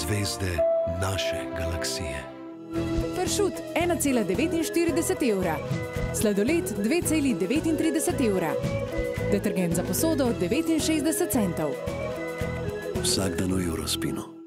zvezde naše galaksije. Pršut 1,49 evra, sladoled 2,39 evra, detergent za posodo 69 centov. Vsak dan v Eurospinu.